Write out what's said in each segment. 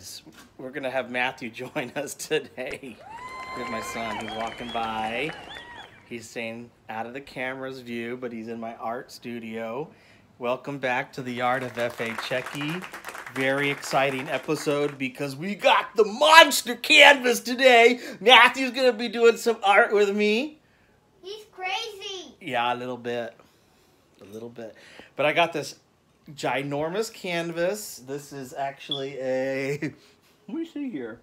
kids. We're gonna have Matthew join us today. Here's my son. He's walking by. He's staying out of the camera's view, but he's in my art studio. Welcome back to the Art of F.A. Chekki. Very exciting episode because we got the monster canvas today. Matthew's gonna be doing some art with me. He's crazy. Yeah, a little bit. A little bit. But I got this ginormous canvas. This is actually a, let me see here,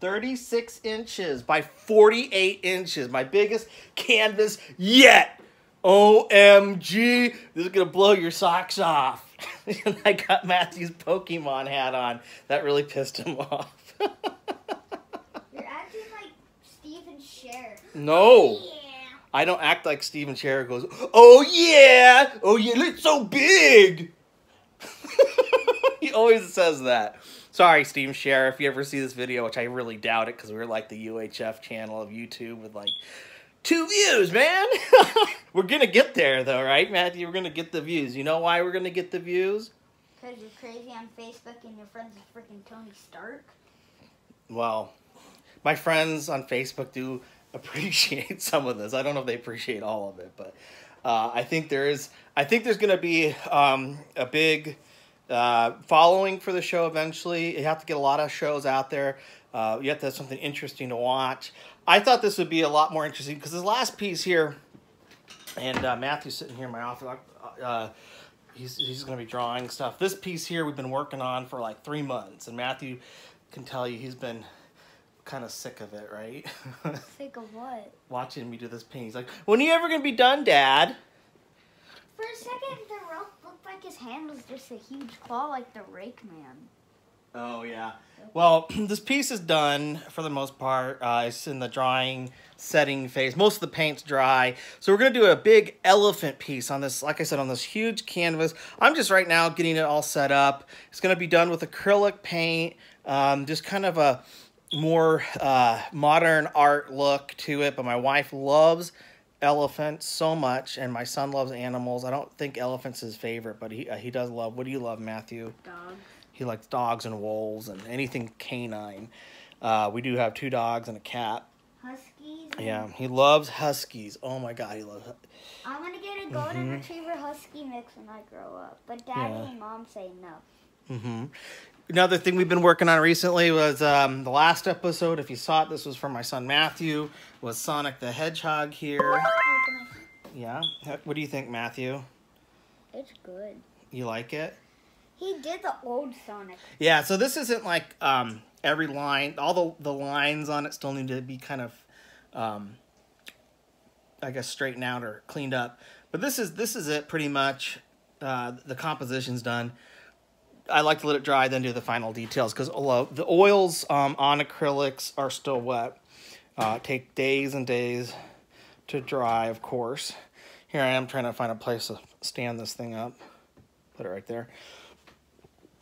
36 inches by 48 inches. My biggest canvas yet. OMG. This is going to blow your socks off. and I got Matthew's Pokemon hat on. That really pissed him off. You're acting like Stephen Sharer. no. Oh, yeah. I don't act like Stephen Sharer goes, oh yeah, oh yeah, it's so big. he always says that. Sorry, Stephen Sharer, if you ever see this video, which I really doubt it because we're like the UHF channel of YouTube with like two views, man. we're gonna get there though, right, Matthew? We're gonna get the views. You know why we're gonna get the views? Because you're crazy on Facebook and your friends are freaking Tony Stark. Well, my friends on Facebook do appreciate some of this. I don't know if they appreciate all of it, but uh, I think there is. I think there's going to be um, a big uh, following for the show eventually. You have to get a lot of shows out there. Uh, you have to have something interesting to watch. I thought this would be a lot more interesting because this last piece here, and uh, Matthew's sitting here in my office. Uh, he's he's going to be drawing stuff. This piece here we've been working on for like three months, and Matthew can tell you he's been kind of sick of it, right? Think of what? Watching me do this painting. He's like, when are you ever going to be done, Dad? For a second, the rope looked like his hand was just a huge claw like the Rake Man. Oh, yeah. Well, this piece is done for the most part. Uh, it's in the drying setting phase. Most of the paint's dry. So we're going to do a big elephant piece on this, like I said, on this huge canvas. I'm just right now getting it all set up. It's going to be done with acrylic paint. Um, just kind of a more uh, modern art look to it. But my wife loves elephants so much, and my son loves animals. I don't think elephants is his favorite, but he, uh, he does love. What do you love, Matthew? Dog. He likes dogs and wolves and anything canine. Uh, we do have two dogs and a cat. Huskies. Yeah, he loves huskies. Oh my god, he loves. I'm gonna get a golden Mhm. retriever husky mix when I grow up, but daddy Yeah. and mom say no. hmm Another thing we've been working on recently was um, the last episode. If you saw it, this was from my son Matthew. Was Sonic the Hedgehog here? Oh, Yeah. What do you think, Matthew? It's good. You like it? He did the old Sonic. Yeah. So this isn't like um, every line. All the the lines on it still need to be kind of, um, I guess, straightened out or cleaned up. But this is this is it pretty much. Uh, the composition's done. I like to let it dry, then do the final details because the oils um, on acrylics are still wet. Uh, take days and days to dry, of course. Here I am trying to find a place to stand this thing up. Put it right there.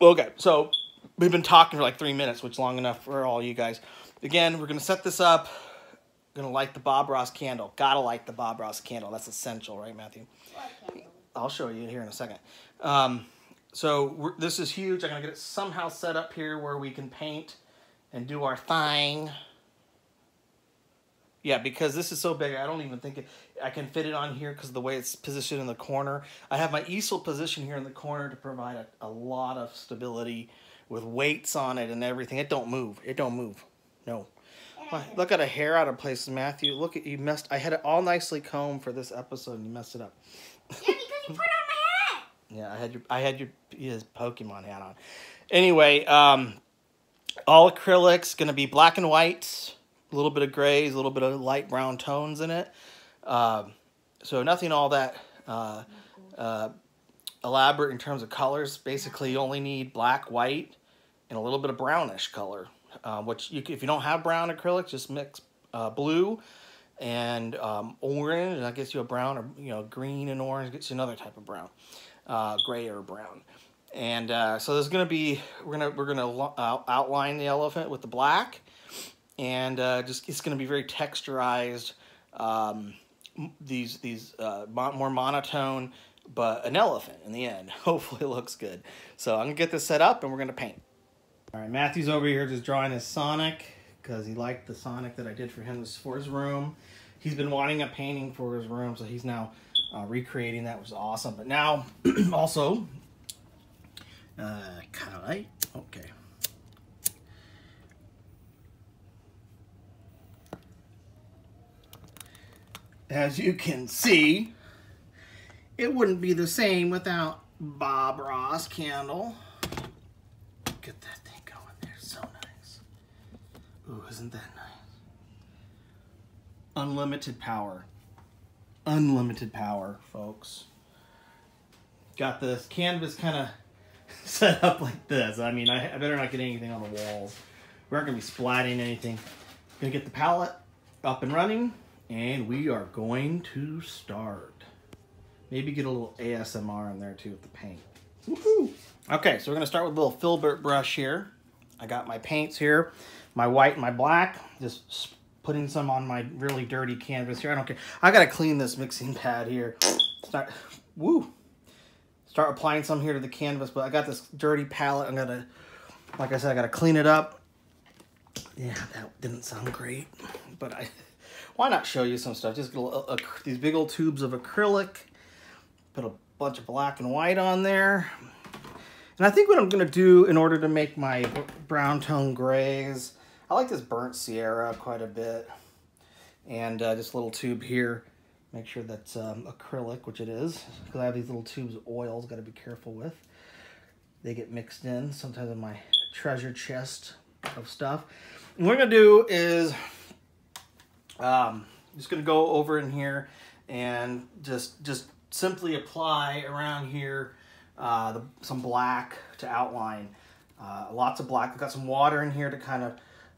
Okay, so we've been talking for like three minutes, which is long enough for all you guys. Again, we're gonna set this up. Gonna light the Bob Ross candle. Gotta light the Bob Ross candle. That's essential, right, Matthew? I'll show you here in a second. Um, so this is huge. I'm gonna get it somehow set up here where we can paint and do our thing. Yeah, because this is so big, I don't even think it, I can fit it on here because the way it's positioned in the corner. I have my easel position here in the corner to provide a, a lot of stability with weights on it and everything. It don't move. It don't move. No. Look at a hair out of place, Matthew. Look at you messed. I had it all nicely combed for this episode, and you messed it up. Yeah, because you put on. Yeah, I had your I had your his Pokemon hat on. Anyway, um, all acrylics, gonna be black and white, a little bit of grays, a little bit of light brown tones in it. Um, so nothing all that uh, uh, elaborate in terms of colors. Basically, you only need black, white, and a little bit of brownish color. Uh, which you if you don't have brown acrylics, just mix uh, blue and um, orange, and that gets you a brown, or you know, green and orange gets you another type of brown, uh, gray or brown. And uh, so there's gonna be we're gonna we're gonna lo- outline the elephant with the black, and uh, just it's gonna be very texturized. Um, these these uh, mo- more monotone, but an elephant in the end. Hopefully, it looks good. So I'm gonna get this set up, and we're gonna paint. All right, Matthew's over here just drawing his Sonic because he liked the Sonic that I did for him for his room. He's been wanting a painting for his room, so he's now uh, recreating that, was awesome. But now, also, uh. Okay. As you can see, it wouldn't be the same without Bob Ross candle. Get that thing going there, so nice. Ooh, isn't that nice? Unlimited power. Unlimited power, folks. Got this canvas kind of set up like this. I mean, I, I, better not get anything on the walls. We aren't going to be splatting anything. Gonna get the palette up and running, and we are going to start. Maybe get a little ASMR in there too with the paint. Okay, so we're gonna start with a little filbert brush here. I got my paints here, my white and my black. Just putting some on my really dirty canvas here. I don't care. I gotta clean this mixing pad here. Start, woo. Start applying some here to the canvas, but I got this dirty palette. I'm gonna, like I said, I gotta clean it up. Yeah, that didn't sound great, but I, why not show you some stuff? Just a, these big old tubes of acrylic put a bunch of black and white on there. And I think what I'm to do in order to make my brown tone grays, I like this burnt sienna quite a bit. And uh, this little tube here, make sure that's um, acrylic, which it is, because I have these little tubes of oils, got to be careful with. They get mixed in sometimes in my treasure chest of stuff. And what I'm going to do is, um, just going to go over in here and just just simply apply around here uh, the, some black to outline. Uh, lots of black. I've got some water in here to kind of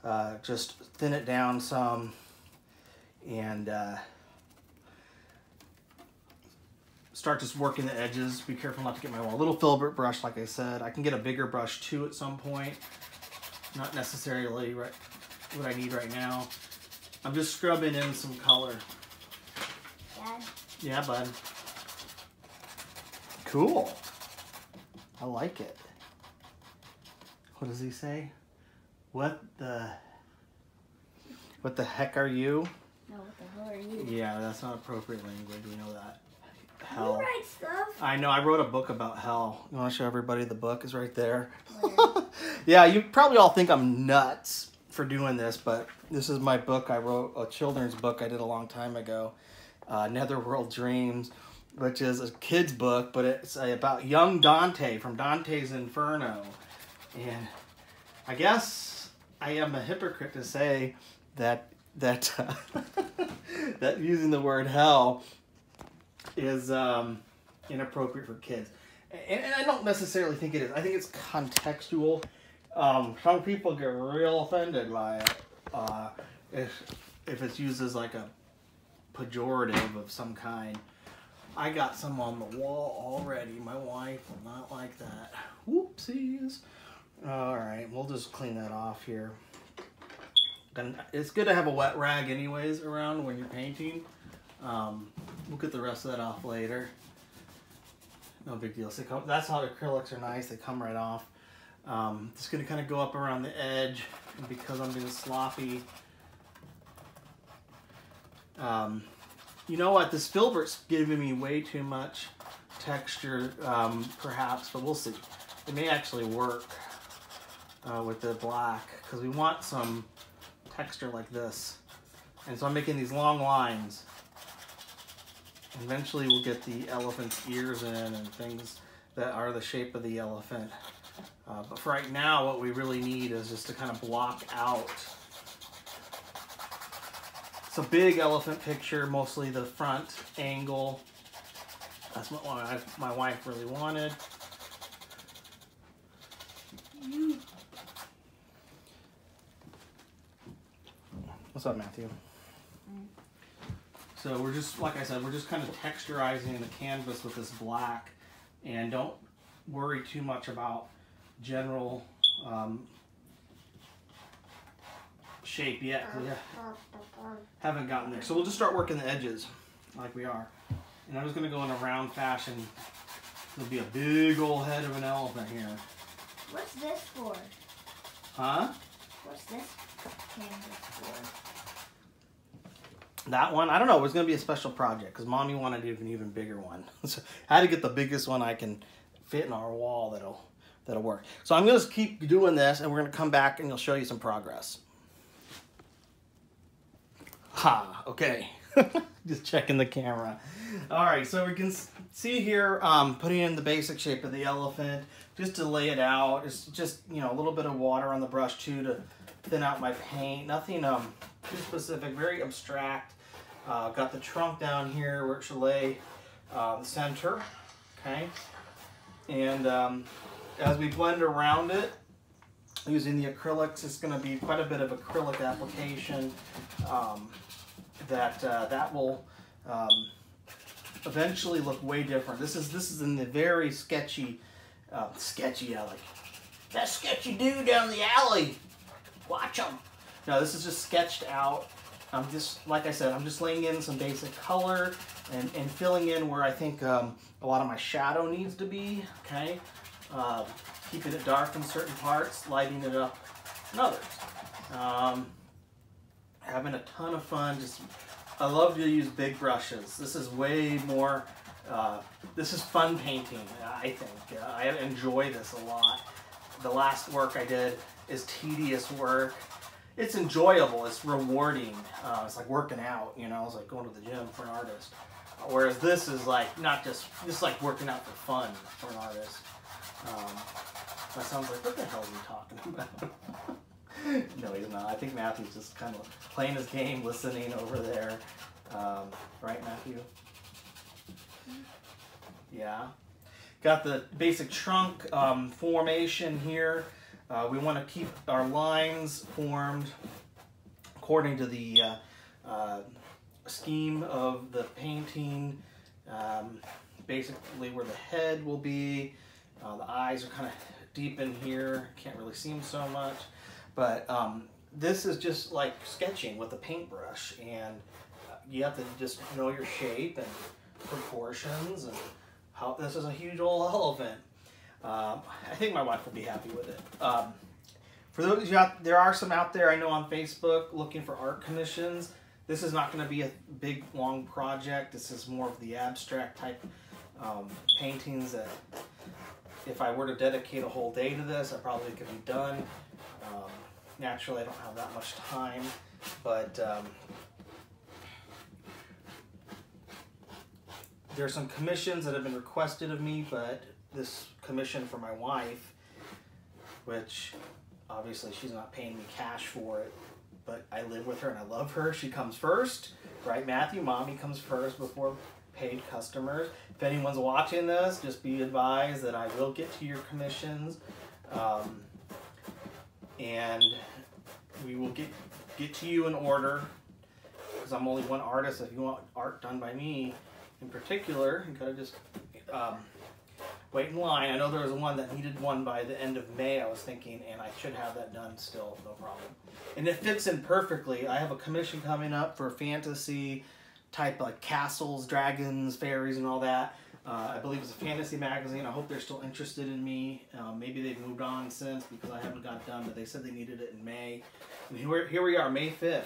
uh, just thin it down some. And uh, start just working the edges. Be careful not to get my wall. Little filbert brush, like I said. I can get a bigger brush too at some point. Not necessarily right, what I need right now. I'm just scrubbing in some color. Dad? Yeah, bud. Cool. I like it. What does he say? What the... What the heck are you? No, what the hell are you? Yeah, that's not appropriate language. We know that. You Hell. write stuff. I know. I wrote a book about hell. You want to show everybody the book? is right there. Yeah, you probably all think I'm nuts for doing this, but this is my book. I wrote a children's book I did a long time ago, uh, Netherworld Dreams which is a kid's book, but it's uh, about young Dante from Dante's Inferno. And I guess I am a hypocrite to say that that uh, that using the word hell is um, inappropriate for kids. And, and, I don't necessarily think it is. I think it's contextual. Um, some people get real offended by it uh, if if it's used as like a pejorative of some kind. I got some on the wall already. My wife will not like that. Whoopsies. All right, we'll just clean that off here. It's good to have a wet rag anyways around when you're painting. Um, we'll get the rest of that off later. No big deal. So that's how acrylics are nice. They come right off. Um, just going to kind of go up around the edge. And because I'm being sloppy, um, you know what? This filbert's giving me way too much texture, um, perhaps, but we'll see. It may actually work uh, with the black because we want some texture like this. And so I'm making these long lines. Eventually we'll get the elephant's ears in and things that are the shape of the elephant. Uh, but for right now, what we really need is just to kind of block out it's a big elephant picture, mostly the front angle. That's what my, my wife really wanted. What's up, Matthew? So we're just, like I said, we're just kind of texturizing the canvas with this black and don't worry too much about general um, shape yet. Yeah haven't gotten there. So we'll just start working the edges like we are. And I'm just going to go in a round fashion. There'll be a big old head of an elephant here. What's this for? Huh? What's this canvas for? That one, I don't know. It was going to be a special project because mommy wanted an even bigger one. so I had to get the biggest one I can fit in our wall that'll that'll work. So I'm going to keep doing this and we're going to come back and you'll show you some progress. Ha, okay. Just checking the camera. All right, so we can see here, um, putting in the basic shape of the elephant, just to lay it out. It's just, you know, a little bit of water on the brush too to thin out my paint. Nothing um, too specific, very abstract. Uh, got the trunk down here where it should lay uh, the center, okay? And um, as we blend around it, using the acrylics, it's gonna be quite a bit of acrylic application um, that uh, that will um, eventually look way different. This is this is in the very sketchy, uh, sketchy alley. That sketchy dude down the alley. Watch him. No, this is just sketched out. I'm just, like I said, I'm just laying in some basic color and, and filling in where I think um, a lot of my shadow needs to be, okay? Uh, keeping it dark in certain parts, lighting it up in others. Um, having a ton of fun, just, I love to use big brushes. This is way more, uh, this is fun painting, I think. Uh, I enjoy this a lot. The last work I did is tedious work it's enjoyable. It's rewarding. Uh, it's like working out. You know, it's like going to the gym for an artist. Whereas this is like not just just like working out for fun for an artist. Um, that sounds like what the hell are you talking about? no, he's not. I think Matthew's just kind of playing his game, listening over there. Um, right, Matthew? Yeah. Got the basic trunk um, formation here. Uh, we want to keep our lines formed according to the uh, uh, scheme of the painting. Um, basically where the head will be. Uh, the eyes are kind of deep in here. Can't really see them so much. But um, this is just like sketching with a paintbrush. And uh, you have to just know your shape and proportions and how this is a huge old elephant. Um, I think my wife will be happy with it. Um, for those you out, there are some out there I know on Facebook looking for art commissions. This is not going to be a big long project. This is more of the abstract type um, paintings that if I were to dedicate a whole day to this, I probably could be done. Um, naturally, I don't have that much time, but um, there are some commissions that have been requested of me, but this commission for my wife, which obviously she's not paying me cash for it, but I live with her and I love her. She comes first, right, Matthew? Mommy comes first before paid customers. If anyone's watching this, just be advised that I will get to your commissions. Um, and we will get get to you in order because I'm only one artist. If you want art done by me in particular, you gotta just um, wait in line. I know there was one that needed one by the end of May, I was thinking, and I should have that done still, no problem. And it fits in perfectly. I have a commission coming up for fantasy type like castles, dragons, fairies, and all that. Uh, I believe it's a fantasy magazine. I hope they're still interested in me. Um, maybe they've moved on since because I haven't got done, but they said they needed it in May. And here, here we are, May 5th.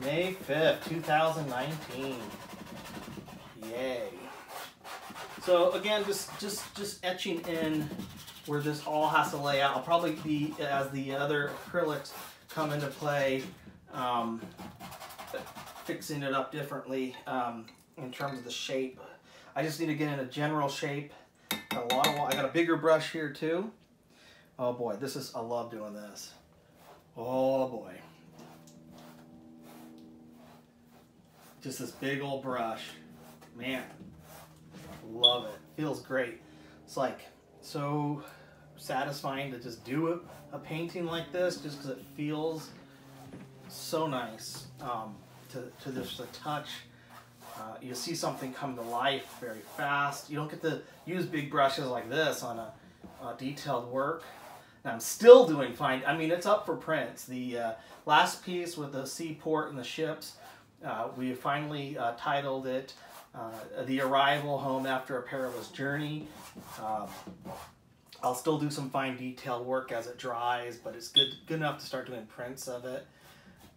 May 5th, 2019. Yay. So again, just just just etching in where this all has to lay out. I'll probably be as the other acrylics come into play, um, fixing it up differently um, in terms of the shape. I just need to get in a general shape. Got a lot of I got a bigger brush here too. Oh boy, this is I love doing this. Oh boy. Just this big old brush man, love it. Feels great. It's like so satisfying to just do a, a painting like this just because it feels so nice um, to, to just a touch. Uh, you see something come to life very fast. You don't get to use big brushes like this on a, a detailed work. I'm still doing fine. I mean, it's up for prints. The uh, last piece with the seaport and the ships, uh, we finally uh, titled it uh, the arrival home after a perilous journey. Um, I'll still do some fine detail work as it dries, but it's good good enough to start doing prints of it.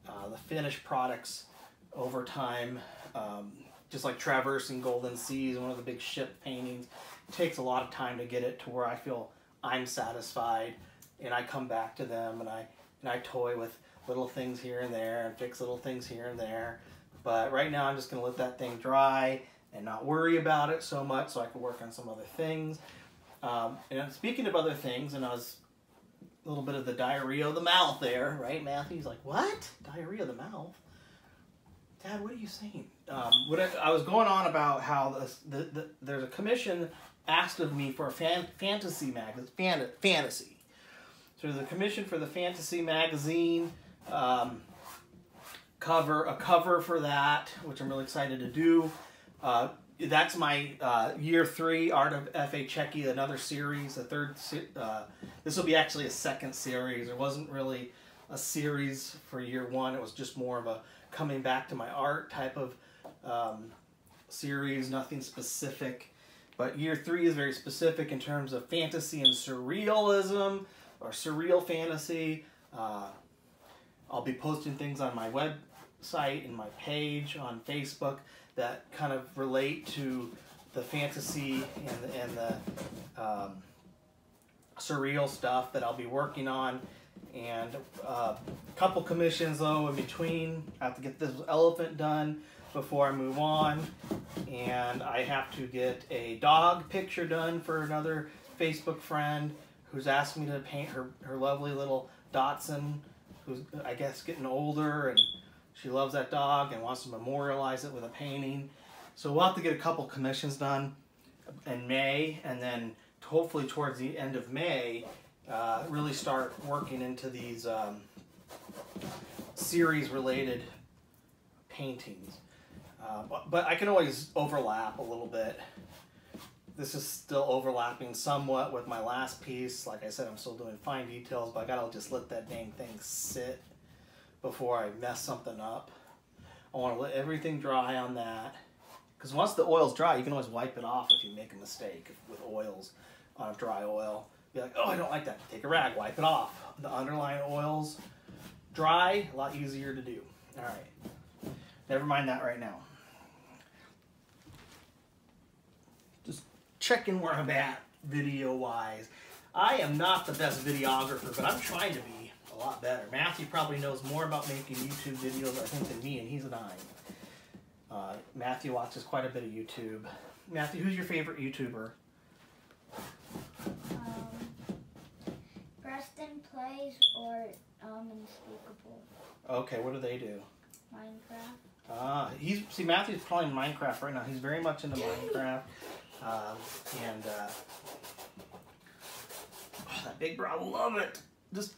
Uh, the finished products over time, um, just like Traversing Golden Seas, one of the big ship paintings, takes a lot of time to get it to where I feel I'm satisfied, and I come back to them and I and I toy with little things here and there and fix little things here and there. But right now, I'm just gonna let that thing dry and not worry about it so much, so I can work on some other things. Um, and speaking of other things, and I was a little bit of the diarrhea of the mouth there, right? Matthew's like, "What? Diarrhea of the mouth?" Dad, what are you saying? Um, what I, I was going on about how the, the, there's a commission asked of me for a fan, fantasy magazine, fan, fantasy. So there's a commission for the fantasy magazine um, cover, a cover for that, which I'm really excited to do. Uh, that's my uh, year three Art of F.A. Chekki, another series, a third. Uh, this will be actually a second series. It wasn't really a series for year one. It was just more of a coming back to my art type of um, series. Nothing specific, but year three is very specific in terms of fantasy and surrealism or surreal fantasy. Uh, I'll be posting things on my website and my page on Facebook that kind of relate to the fantasy and the, and the um, surreal stuff that I'll be working on. And a uh, couple commissions though in between. I have to get this elephant done before I move on. And I have to get a dog picture done for another Facebook friend who's asked me to paint her, her lovely little dachshund, who's I guess getting older and she loves that dog and wants to memorialize it with a painting. So we'll have to get a couple commissions done in May, and then hopefully towards the end of May, uh, really start working into these um, series-related paintings. Uh, but, but I can always overlap a little bit. This is still overlapping somewhat with my last piece. Like I said, I'm still doing fine details, but I gotta just let that dang thing sit before I mess something up. I want to let everything dry on that. Because once the oil's dry, you can always wipe it off if you make a mistake with oils on a dry oil. Be like, oh, I don't like that. Take a rag, wipe it off. The underlying oils, dry, a lot easier to do. All right. Never mind that right now. Just checking where I'm at video-wise. I am not the best videographer, but I'm trying to be a lot better. Matthew probably knows more about making YouTube videos, I think, than me, and he's nine. Uh, Matthew watches quite a bit of YouTube. Matthew, who's your favorite YouTuber? Um, Preston plays or um, Unspeakable. Okay, what do they do? Minecraft. Ah, he's see Matthew's playing Minecraft right now. He's very much into Minecraft, um, and uh, oh, that big bro, I love it. Just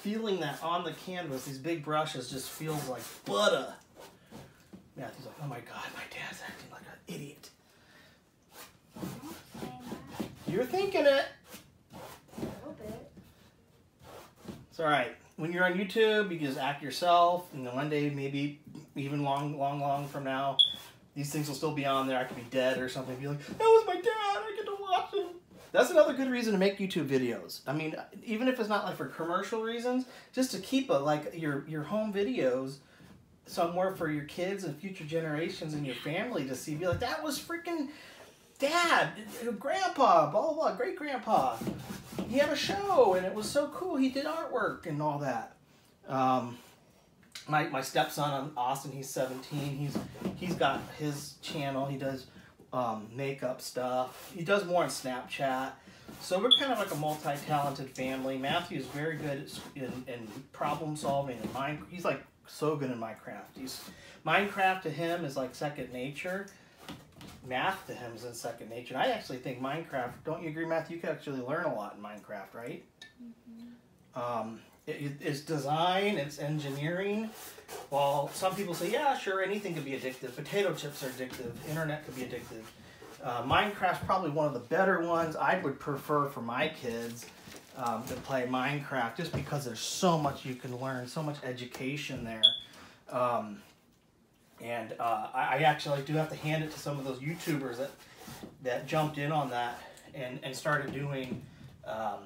feeling that on the canvas, these big brushes just feels like butter. Matthew's like, oh my god, my dad's acting like an idiot. You're thinking it. A little bit. It's all right. When you're on YouTube, you just act yourself, and then one day, maybe even long, long, long from now, these things will still be on there. I could be dead or something. Be like, that was my dad. I get to watch him. That's another good reason to make YouTube videos. I mean, even if it's not like for commercial reasons, just to keep a like your your home videos somewhere for your kids and future generations and your family to see. Be like, that was freaking dad, grandpa, blah blah blah, great grandpa. He had a show and it was so cool. He did artwork and all that. Um, my my stepson Austin, he's 17. He's he's got his channel. He does um, makeup stuff. He does more on Snapchat. So we're kind of like a multi-talented family. Matthew is very good in, in problem solving and mind. He's like so good in Minecraft. He's Minecraft to him is like second nature. Math to him is in second nature. And I actually think Minecraft. Don't you agree, Matthew? You could actually learn a lot in Minecraft, right? Mm-hmm. Um, it, it's design, it's engineering. While some people say, yeah, sure, anything could be addictive. Potato chips are addictive. Internet could be addictive. Uh, Minecraft's probably one of the better ones. I would prefer for my kids um, to play Minecraft just because there's so much you can learn, so much education there. Um, and uh, I, I actually do have to hand it to some of those YouTubers that that jumped in on that and, and started doing um,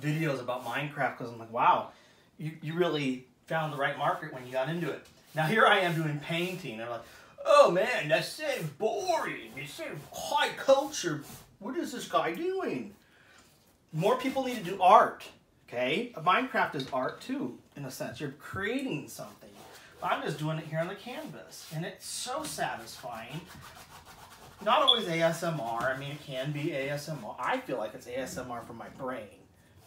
videos about Minecraft because I'm like, wow, you, you really found the right market when you got into it. Now here I am doing painting, I'm like, oh man, that's so boring. It's so high culture. What is this guy doing? More people need to do art. Okay, Minecraft is art too, in a sense. You're creating something. I'm just doing it here on the canvas, and it's so satisfying. Not always ASMR. I mean, it can be ASMR. I feel like it's ASMR for my brain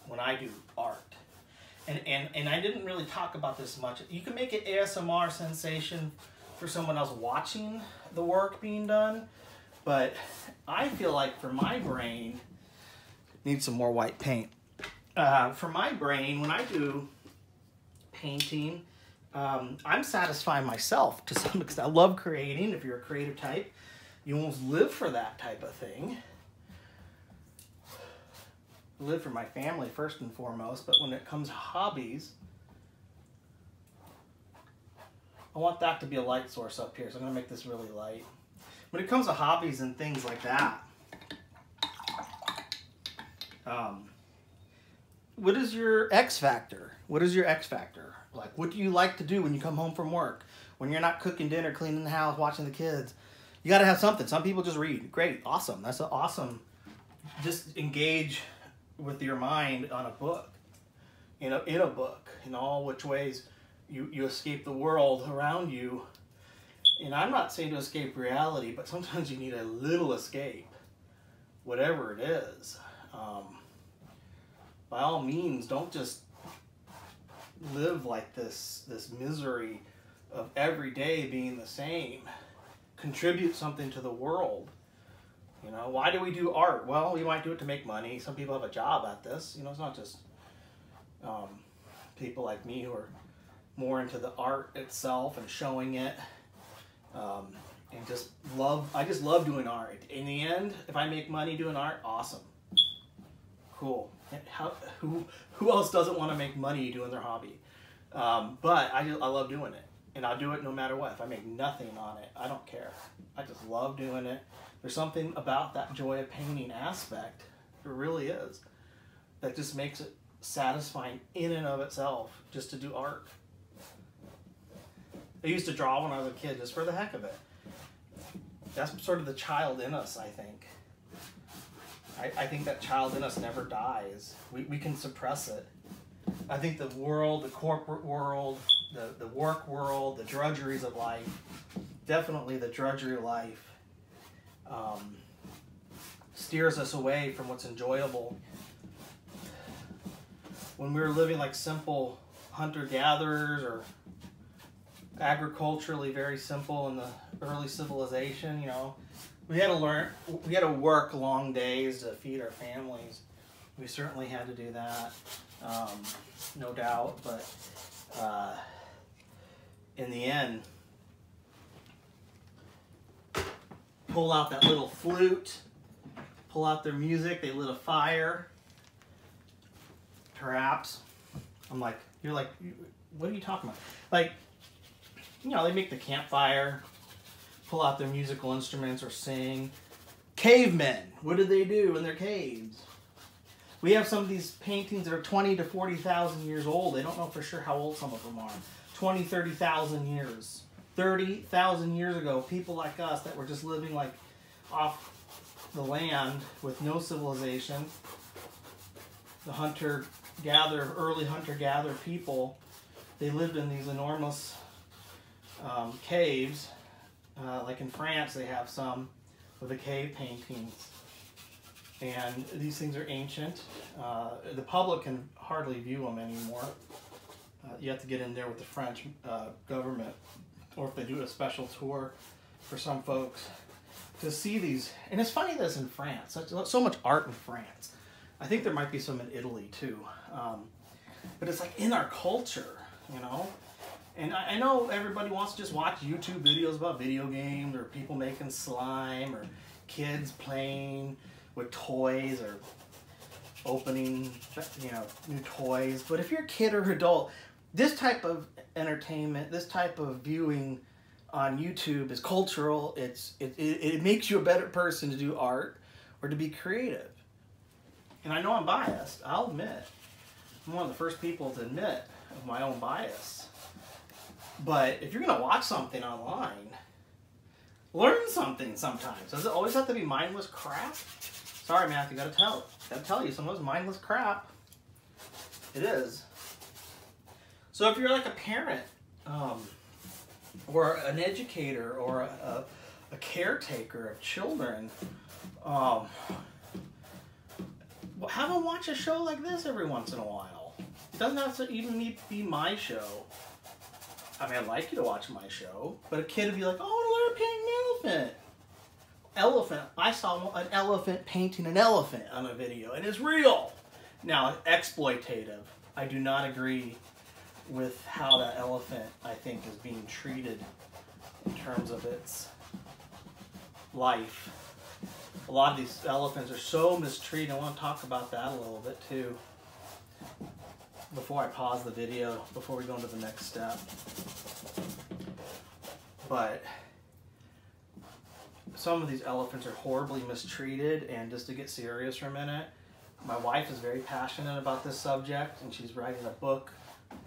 when I do art. And, and, and I didn't really talk about this much. You can make it ASMR sensation for someone else watching the work being done, but I feel like for my brain, need some more white paint. Uh, for my brain, when I do painting, um, I'm satisfying myself to some extent. I love creating. If you're a creative type, you almost live for that type of thing. Live for my family first and foremost, but when it comes to hobbies, I want that to be a light source up here, so I'm to make this really light. When it comes to hobbies and things like that, um, what is your X factor? What is your X factor? Like, what do you like to do when you come home from work? When you're not cooking dinner, cleaning the house, watching the kids? You got to have something. Some people just read. Great, awesome. That's awesome. Just engage with your mind on a book, in a, in a book, in all which ways you, you escape the world around you. And I'm not saying to escape reality, but sometimes you need a little escape, whatever it is. Um, by all means, don't just live like this this misery of every day being the same. Contribute something to the world. You know, why do we do art? Well, we might do it to make money. Some people have a job at this. You know, it's not just um, people like me who are more into the art itself and showing it. Um, and just love, I just love doing art. In the end, if I make money doing art, awesome. Cool. How, who, who else doesn't want to make money doing their hobby? Um, but I, just, I love doing it. And I'll do it no matter what. If I make nothing on it, I don't care. I just love doing it. There's something about that joy of painting aspect. There really is. That just makes it satisfying in and of itself just to do art. I used to draw when I was a kid just for the heck of it. That's sort of the child in us, I think. I, I think that child in us never dies. We, we can suppress it. I think the world, the corporate world, the, the work world, the drudgeries of life, definitely the drudgery of life, um, steers us away from what's enjoyable. When we were living like simple hunter gatherers or agriculturally very simple in the early civilization, you know, we had to learn, we had to work long days to feed our families. We certainly had to do that, um, no doubt. But uh, in the end, pull out that little flute, pull out their music. They lit a fire. Perhaps, I'm like, you're like, what are you talking about? Like, you know, they make the campfire, pull out their musical instruments or sing. Cavemen, what did they do in their caves? We have some of these paintings that are 20 to 40,000 years old. They don't know for sure how old some of them are. 20, 30,000 years. 30,000 years ago, people like us that were just living like off the land with no civilization, the hunter gatherer, early hunter gatherer people, they lived in these enormous um, caves uh, like in France, they have some of the cave paintings. And these things are ancient. Uh, the public can hardly view them anymore. Uh, you have to get in there with the French uh, government, or if they do a special tour for some folks to see these. And it's funny that it's in France. So much art in France. I think there might be some in Italy too. Um, but it's like in our culture, you know. And I, I, know everybody wants to just watch YouTube videos about video games or people making slime or kids playing with toys or opening, you know, new toys. But if you're a kid or adult, this type of entertainment, this type of viewing on YouTube is cultural. It's it, it, it makes you a better person to do art or to be creative. and I know I'm biased. I'll admit, I'm one of the first people to admit of my own bias. But if you're gonna watch something online, learn something sometimes. Does it always have to be mindless crap? Sorry, Matthew, gotta tell, gotta tell you, some of those mindless crap. It is. So if you're like a parent, um, or an educator, or a, a, caretaker of children, um, have them watch a show like this every once in a while. It doesn't have to even need to be my show. I mean, I'd like you to watch my show, but a kid would be like, "Oh, I want to learn painting an elephant." Elephant. I saw an elephant painting an elephant on a video, and it's real. Now, exploitative. I do not agree with how that elephant, I think, is being treated in terms of its life. A lot of these elephants are so mistreated. I want to talk about that a little bit too. Before I pause the video, before we go into the next step. But some of these elephants are horribly mistreated, and just to get serious for a minute, my wife is very passionate about this subject, and she's writing a book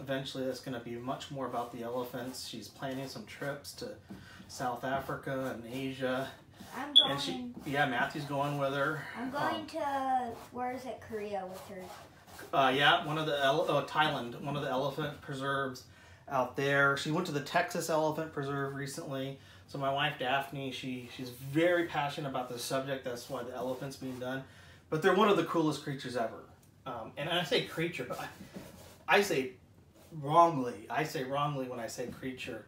eventually that's going to be much more about the elephants. She's planning some trips to South Africa and Asia. I'm going. And she, yeah, Matthew's going with her. I'm going to where is it? Korea with her. Uh, yeah, one of the oh, Thailand, one of the elephant preserves out there. She went to the Texas Elephant Preserve recently. So my wife Daphne, she she's very passionate about this subject. That's why the elephant's being done. But they're one of the coolest creatures ever. Um, and I say creature, but I, I say wrongly. I say wrongly when I say creature.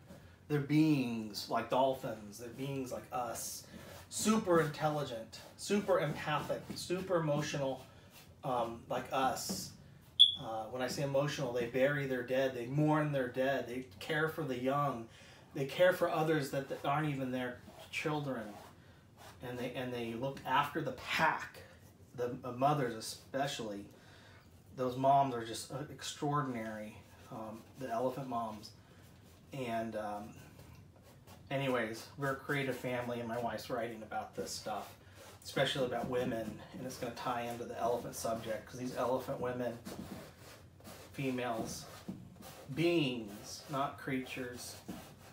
They're beings like dolphins. They're beings like us. Super intelligent, super empathic, super emotional, um, like us. Uh, when I say emotional, they bury their dead, they mourn their dead, they care for the young, they care for others that, that aren't even their children, and they and they look after the pack, the uh, mothers especially. Those moms are just uh, extraordinary, um, the elephant moms, and um, anyways, we're a creative family, and my wife's writing about this stuff, especially about women, and it's going to tie into the elephant subject because these elephant women females, beings, not creatures.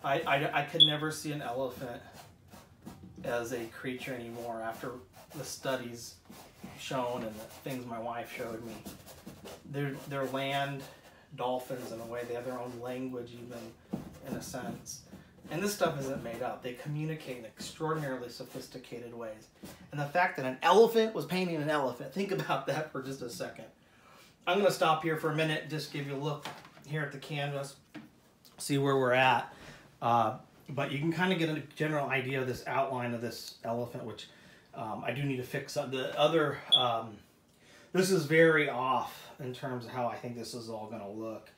I, I, I could never see an elephant as a creature anymore after the studies shown and the things my wife showed me. They're, they're land dolphins in a way. They have their own language, even in a sense. And this stuff isn't made up. They communicate in extraordinarily sophisticated ways. And the fact that an elephant was painting an elephant, think about that for just a second. I'm going to stop here for a minute, just give you a look here at the canvas, see where we're at. Uh, but you can kind of get a general idea of this outline of this elephant, which um, I do need to fix up. The other, um, this is very off in terms of how I think this is all going to look.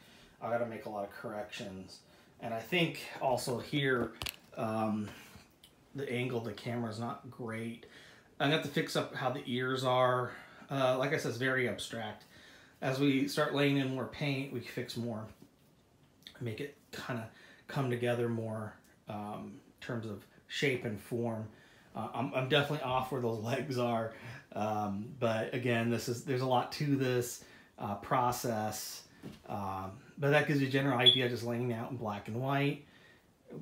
I got to make a lot of corrections. And I think also here, um, the angle of the camera is not great. I have to fix up how the ears are. Uh, like I said, it's very abstract as we start laying in more paint, we fix more, make it kind of come together more um, in terms of shape and form. Uh, I'm, I'm definitely off where those legs are, um, but again, this is there's a lot to this uh, process. Um, but that gives you a general idea, just laying out in black and white.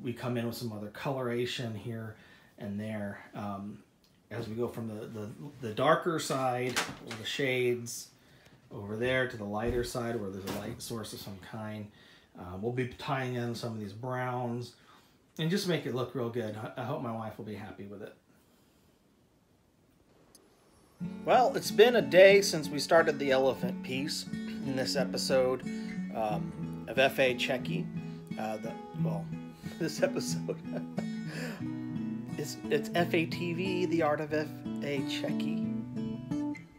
We come in with some other coloration here and there um, as we go from the, the, the darker side, the shades, over there to the lighter side where there's a light source of some kind. Uh, we'll be tying in some of these browns and just make it look real good. I hope my wife will be happy with it. Well, it's been a day since we started the elephant piece in this episode um, of F.A. Chekki. Uh, the, well, this episode. it's, it's FATV, The Art of F.A. Chekki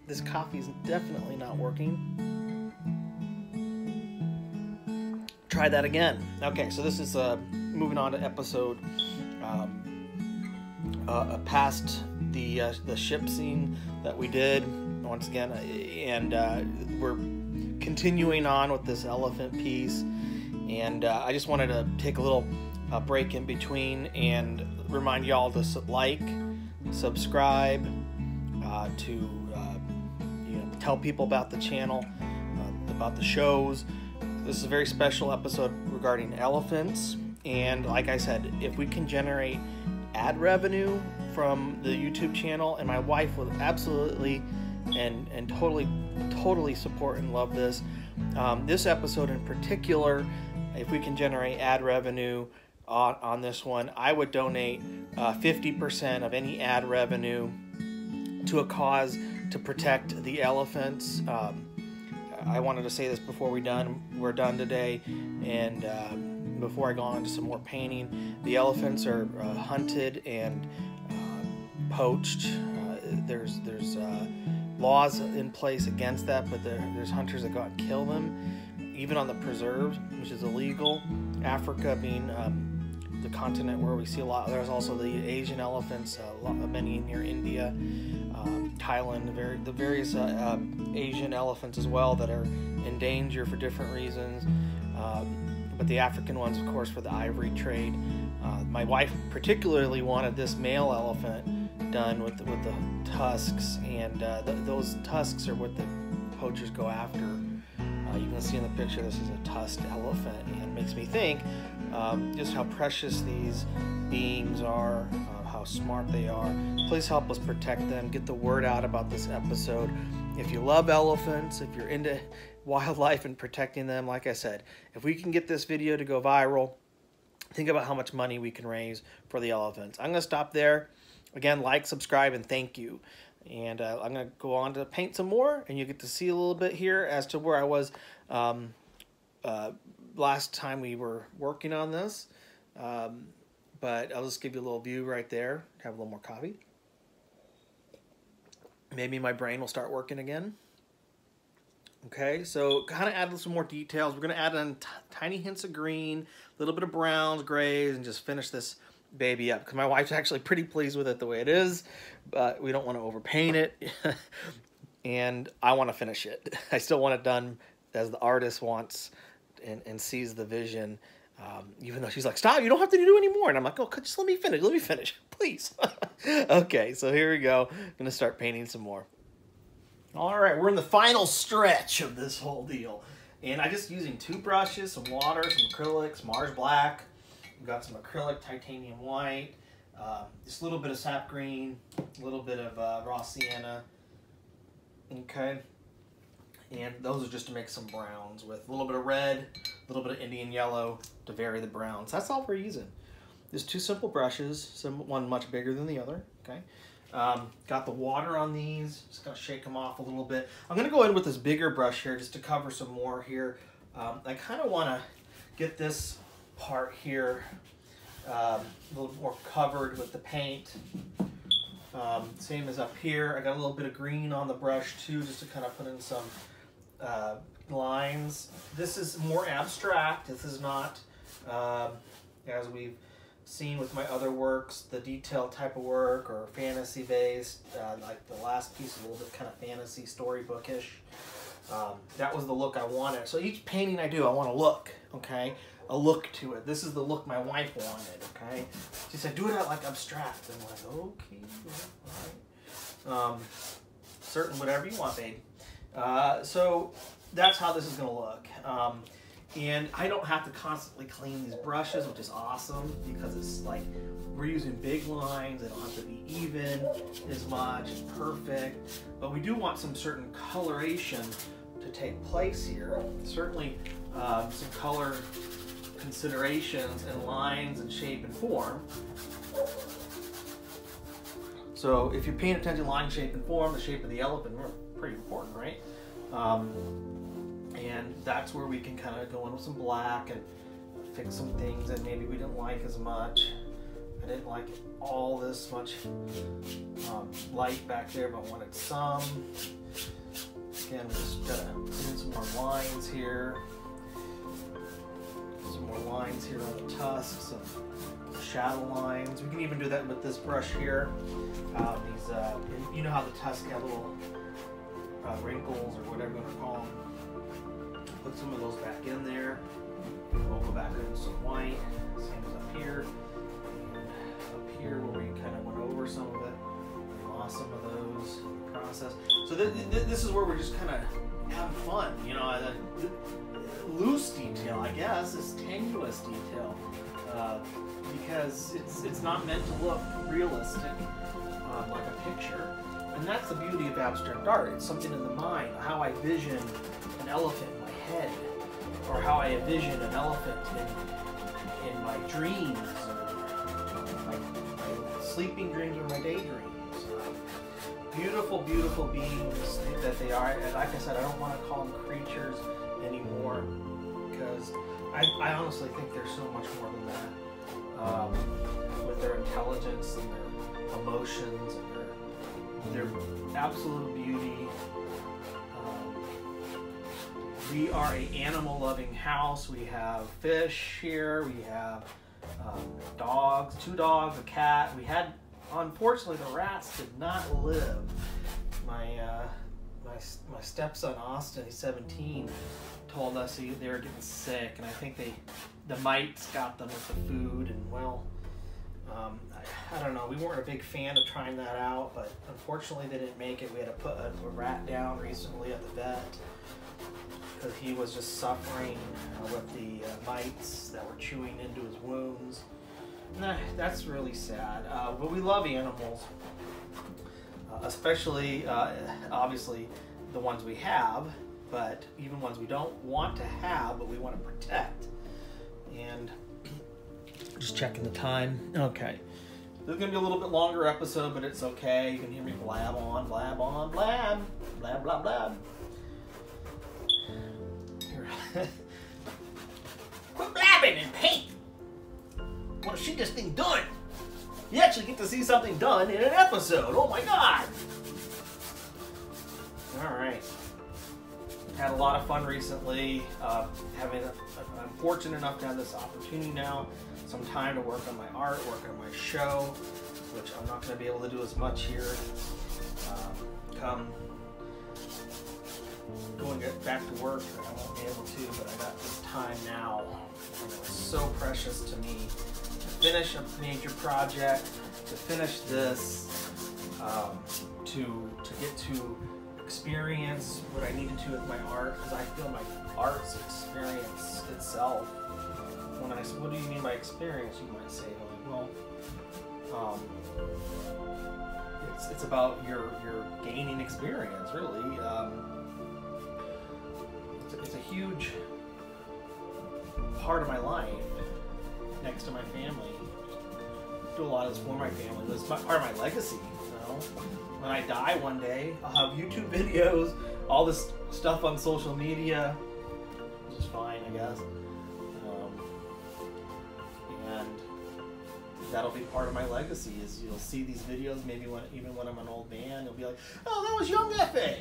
this coffee's definitely not working. Try that again. Okay, so this is uh, moving on to episode um, uh, a past the uh, the ship scene that we did once again, and uh, we're continuing on with this elephant piece. And uh, I just wanted to take a little uh, break in between and remind y'all to like, subscribe, to tell people about the channel, uh, about the shows. This is a very special episode regarding elephants. And like I said, if we can generate ad revenue from the YouTube channel, and my wife will absolutely and and totally totally support and love this. Um, this episode in particular, if we can generate ad revenue on, on this one, I would donate uh, 50% of any ad revenue to a cause to protect the elephants. Um, I wanted to say this before we done we're done today, and uh, before I go on to some more painting, the elephants are uh, hunted and poached. Uh, there's there's uh, laws in place against that, but there, there's hunters that go out and kill them, even on the preserves, which is illegal. Africa being um, the continent where we see a lot. There's also the Asian elephants, uh, lot, many near India, um, Thailand, the, very, the various uh, uh, Asian elephants as well that are in danger for different reasons. Um, but the African ones, of course, for the ivory trade. Uh, my wife particularly wanted this male elephant done with with the tusks, and uh, th- those tusks are what the poachers go after. Uh, you can see in the picture this is a tusked elephant, and it makes me think um, just how precious these beings are, uh, how smart they are. Please help us protect them. Get the word out about this episode. If you love elephants, if you're into wildlife and protecting them, like I said, if we can get this video to go viral, think about how much money we can raise for the elephants. I'm going to stop there. Again, like, subscribe, and thank you. And uh, I'm going to go on to paint some more, and you get to see a little bit here as to where I was um, uh, last time we were working on this. Um, but I'll just give you a little view right there. Have a little more coffee. Maybe my brain will start working again. Okay, so kind of add some more details. We're going to add in tiny hints of green, a little bit of browns, grays, and just finish this baby up because my wife's actually pretty pleased with it the way it is, but we don't want to overpaint it. and I want to finish it. I still want it done as the artist wants and, and sees the vision. Um, even though she's like, stop, you don't have to do any more. And I'm like, oh, just let me finish. Let me finish, please. okay, so here we go. I'm going to start painting some more. All right, we're in the final stretch of this whole deal. And I just using two brushes, some water, some acrylics, Mars Black, We've got some acrylic titanium white, uh, just a little bit of sap green, a little bit of uh, raw sienna. Okay. And those are just to make some browns with a little bit of red, a little bit of Indian yellow to vary the browns. That's all we're using. Just two simple brushes, some one much bigger than the other. Okay. Um, got the water on these. Just gonna shake them off a little bit. I'm gonna go in with this bigger brush here just to cover some more here. Um, I kind of want to get this part here um, a little more covered with the paint. Um, same as up here. I got a little bit of green on the brush too, just to kind of put in some uh, lines. This is more abstract. This is not, uh, as we've seen with my other works, the detailed type of work or fantasy based. Uh, like the last piece a little bit kind of fantasy storybookish. Um, that was the look I wanted. So each painting I do, I want to look, okay? A look to it. This is the look my wife wanted, okay? She said, do it out like abstract. And I'm like, okay, all right. Um, certain, whatever you want, babe. Uh, so that's how this is to look. Um, and I don't have to constantly clean these brushes, which is awesome because it's like we're using big lines. They don't have to be even as much. It's perfect. But we do want some certain coloration to take place here. Certainly um, some color considerations and lines and shape and form. So if you pay attention to line, shape, and form, the shape of the elephant, pretty important, right? Um, and that's where we can kind of go in with some black and fix some things that maybe we didn't like as much. I didn't like all this much um, light back there, but wanted some. Again, we just gotta put in some more lines here more lines here on the tusks and shadow lines. We can even do that with this brush here. Uh, these, uh, you know how the tusks have little uh, wrinkles or whatever you want to call them. Put some of those back in there. We'll go back in some white, same as up here. And up here where we kind of went over some of it, lost some of those process. So th- th- this is where we're just kind of having fun, you know. Uh, loose detail, I guess, is tenuous detail, uh, because it's it's not meant to look realistic, uh, like a picture. And that's the beauty of abstract art. It's something in the mind, how I vision an elephant in my head, or how I envision an elephant in, in my dreams, my, my sleeping dreams or my daydreams. Beautiful, beautiful beings that they are. And like I said, I don't want to call them creatures anymore because I, I honestly think they're so much more than that. Um, with their intelligence and their emotions and their, their absolute beauty. Um, we are a animal loving house. We have fish here. We have um, dogs, two dogs, a cat. We had, unfortunately, the rats did not live. My uh, my my stepson Austin, he's 17, told us he, they were getting sick, and I think they the mites got them with the food, and well. Um, I, I, don't know. We weren't a big fan of trying that out, but unfortunately they didn't make it. We had to put a, a rat down recently at the vet because he was just suffering uh, with the uh, mites that were chewing into his wounds. That's really sad. Uh, but we love animals, uh, especially, uh, obviously, the ones we have, but even ones we don't want to have, but we want to protect. And just checking the time. Okay. This is going to be a little bit longer episode, but it's okay. You can hear me blab on, blab on, blab, blab, blab, blab. to see this thing done? You actually get to see something done in an episode. Oh my god! All right. Had a lot of fun recently. Uh, having, I'm fortunate enough to have this opportunity now. Some time to work on my art, work on my show, which I'm not going to be able to do as much here. Um, come going back to work, I won't be able to, but I got this time now, and it was so precious to me finish a major project, to finish this, um, to to get to experience what I needed to with my art, because I feel my art's experience itself. When I say what do you mean by experience? You might say, well, um, it's it's about your your gaining experience, really. Um, it's, a, it's a huge part of my life next to my family. Do a lot of this for my family. It's part of my legacy. You know, when I die one day, I'll have YouTube videos, all this stuff on social media, which is fine, I guess. Um, and that'll be part of my legacy. Is you'll see these videos, maybe when even when I'm an old man, you'll be like, "Oh, that was young Fa.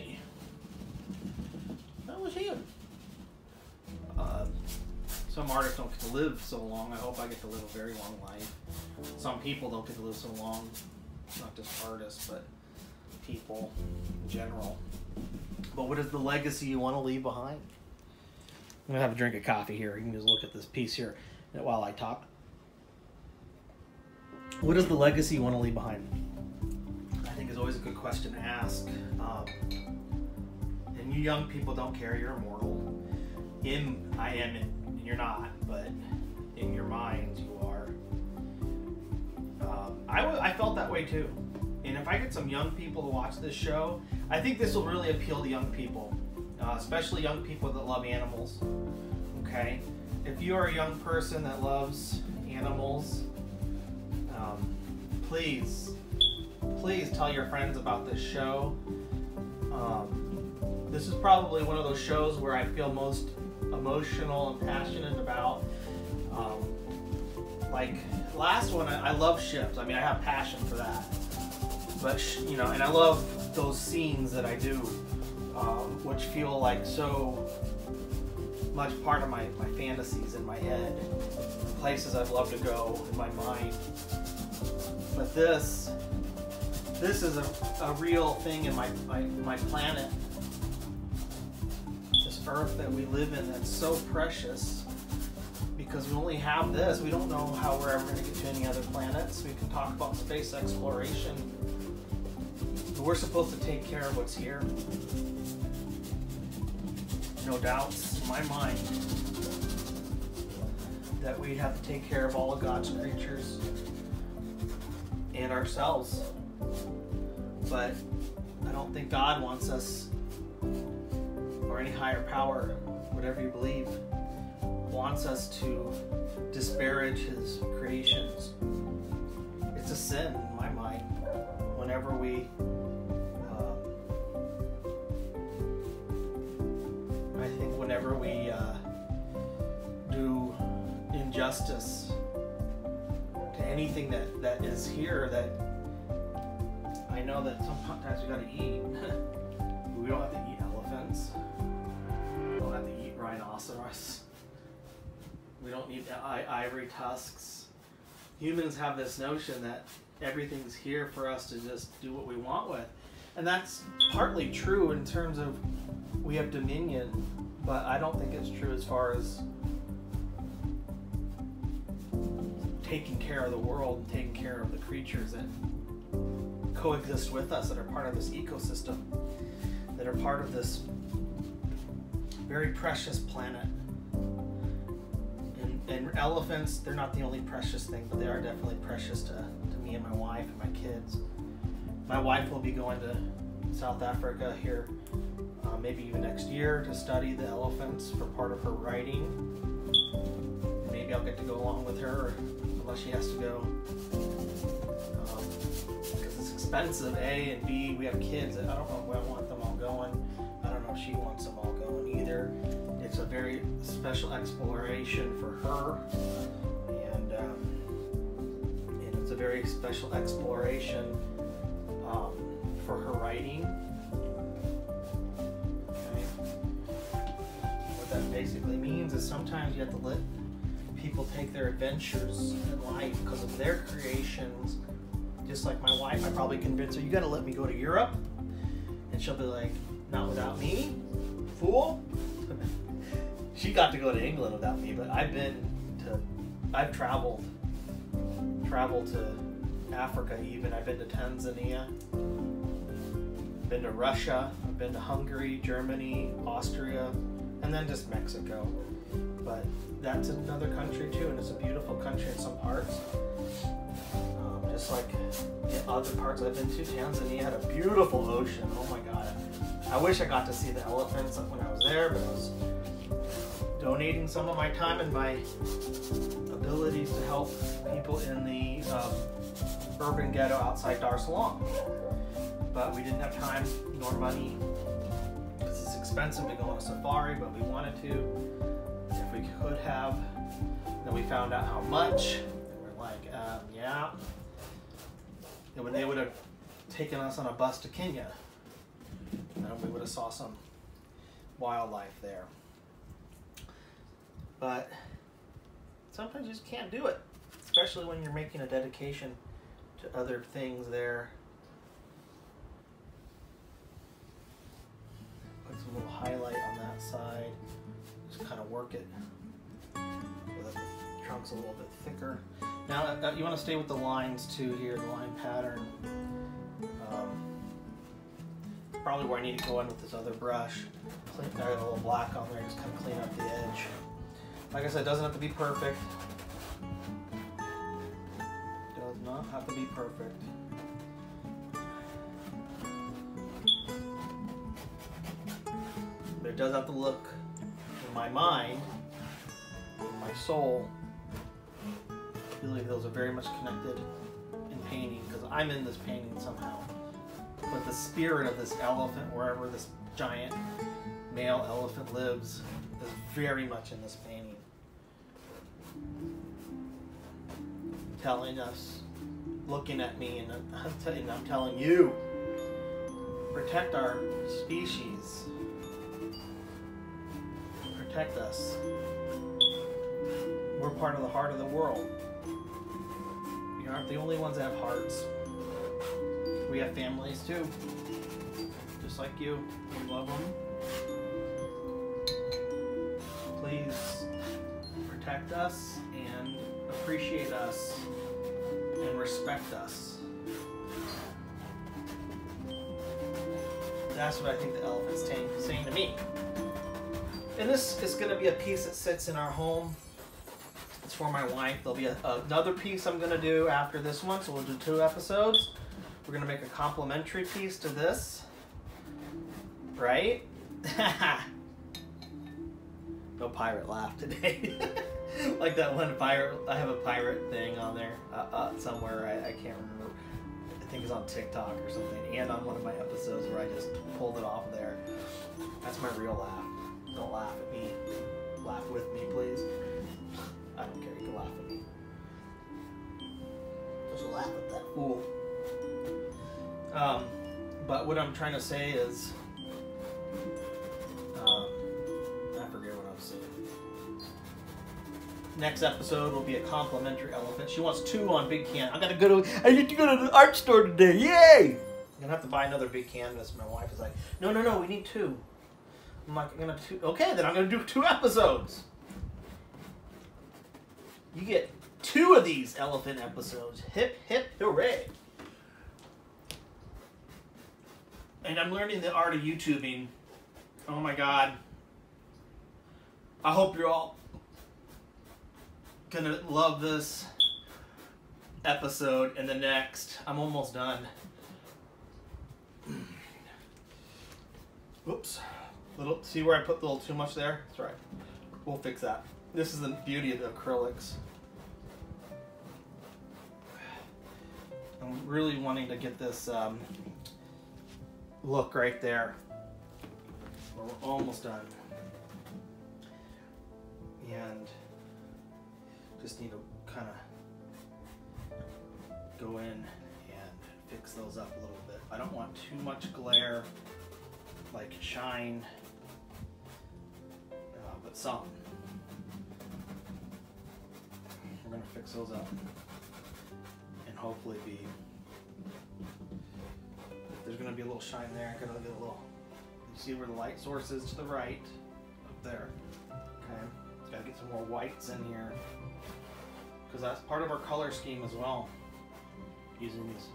That was him." Um, some artists don't get to live so long. I hope I get to live a very long life. Some people don't get to live so long, not just artists, but people in general. But what is the legacy you want to leave behind? I'm gonna have a drink of coffee here. You can just look at this piece here while I talk. What is the legacy you want to leave behind? I think is always a good question to ask. Um, and you young people don't care. You're immortal. In I am, in, you're not, but in your minds you are. Um, I, w- I felt that way too. And if I get some young people to watch this show, I think this will really appeal to young people, uh, especially young people that love animals. Okay? If you are a young person that loves animals, um, please, please tell your friends about this show. Um, this is probably one of those shows where I feel most emotional and passionate about. Um, like last one, I, I love ships. I mean, I have passion for that. But you know, and I love those scenes that I do, um, which feel like so much part of my, my fantasies in my head, places I'd love to go in my mind. But this, this is a, a real thing in my, my, my planet earth that we live in that's so precious because we only have this. We don't know how we're ever going to get to any other planets. We can talk about space exploration. But we're supposed to take care of what's here. No doubts in my mind that we have to take care of all of God's creatures and ourselves. But I don't think God wants us, or any higher power, whatever you believe, wants us to disparage His creations. It's a sin in my mind whenever we. Um, I think whenever we uh, do injustice to anything that, that is here that I know that sometimes we gotta eat. we don't have to eat elephants. Rhinoceros. We don't need ivory tusks. Humans have this notion that everything's here for us to just do what we want with. And that's partly true in terms of we have dominion, but I don't think it's true as far as taking care of the world and taking care of the creatures that coexist with us, that are part of this ecosystem, that are part of this very precious planet. And, and elephants, they're not the only precious thing, but they are definitely precious to, to me and my wife and my kids. My wife will be going to South Africa here, uh, maybe even next year, to study the elephants for part of her writing. Maybe I'll get to go along with her, unless she has to go. Um, because it's expensive, A, and B, we have kids. I don't know if I want them all going. She wants them all going either. It's a very special exploration for her, and, um, and it's a very special exploration um, for her writing. Okay. What that basically means is sometimes you have to let people take their adventures in life because of their creations. Just like my wife, I probably convince her, you gotta let me go to Europe. And she'll be like, not without me, fool. she got to go to England without me, but I've been to, I've traveled, traveled to Africa even. I've been to Tanzania, been to Russia, I've been to Hungary, Germany, Austria, and then just Mexico. But that's another country too, and it's a beautiful country in some parts. Just like in other parts I've been to, Tanzania had a beautiful ocean. Oh my god. I wish I got to see the elephants when I was there, but I was donating some of my time and my abilities to help people in the um, urban ghetto outside Dar es Salaam. But we didn't have time nor money because it's expensive to go on a safari, but we wanted to. If we could have, then we found out how much. And we're like, um, yeah. They would, they would have taken us on a bus to Kenya. And we would have saw some wildlife there. But sometimes you just can't do it, especially when you're making a dedication to other things there. Put some little highlight on that side. Just kind of work it trunk's a little bit thicker. Now you want to stay with the lines too here, the line pattern. Um, probably where I need to go in with this other brush. Clean, got a little black on there, just kind of clean up the edge. Like I said, it doesn't have to be perfect. Does not have to be perfect. But it does have to look, in my mind, in my soul, I feel like those are very much connected in painting because I'm in this painting somehow. But the spirit of this elephant, wherever this giant male elephant lives, is very much in this painting. Telling us, looking at me, and I'm, t- and I'm telling you, protect our species. Protect us. We're part of the heart of the world. Aren't the only ones that have hearts. We have families too. Just like you. We love them. Please protect us and appreciate us and respect us. That's what I think the elephant's saying to me. And this is going to be a piece that sits in our home. For my wife. There'll be a, another piece I'm to do after this one, so we'll do two episodes. We're to make a complimentary piece to this. Right? no pirate laugh today. like that one pirate, I have a pirate thing on there uh, uh, somewhere. I, I can't remember. I think it's on TikTok or something, and on one of my episodes where I just pulled it off there. That's my real laugh. Don't laugh at me. Laugh with me, please. I don't care. You can laugh at me. Just laugh at that fool. Um, but what I'm trying to say is, um, I forget what I was saying. Next episode will be a complimentary elephant. She wants two on big can. I gotta go to. I need to go to the art store today. Yay! I'm gonna have to buy another big canvas. My wife is like, no, no, no, we need two. I'm like, I'm gonna two. Okay, then I'm gonna do two episodes. You get two of these elephant episodes. Hip, hip, hooray! And I'm learning the art of YouTubing. Oh my god. I hope you're all gonna love this episode and the next. I'm almost done. Oops. Little see where I put a little too much there? That's right. We'll fix that. This is the beauty of the acrylics. I'm really wanting to get this um, look right there. We're almost done. And just need to kind of go in and fix those up a little bit. I don't want too much glare, like shine, uh, but some. We're gonna fix those up and hopefully be, there's gonna be a little shine there, gonna get a little, you see where the light source is to the right, up there, okay? Gotta get some more whites in here because that's part of our color scheme as well. Using these